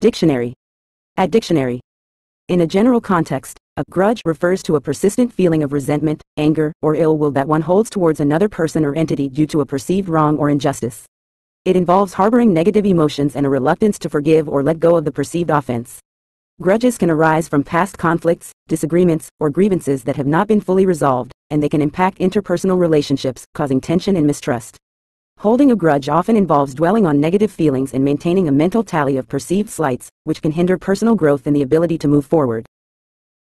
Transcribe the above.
Dictionary. At dictionary. In a general context, a grudge refers to a persistent feeling of resentment, anger, or ill will that one holds towards another person or entity due to a perceived wrong or injustice. It involves harboring negative emotions and a reluctance to forgive or let go of the perceived offense. Grudges can arise from past conflicts, disagreements, or grievances that have not been fully resolved, and they can impact interpersonal relationships, causing tension and mistrust. Holding a grudge often involves dwelling on negative feelings and maintaining a mental tally of perceived slights, which can hinder personal growth and the ability to move forward.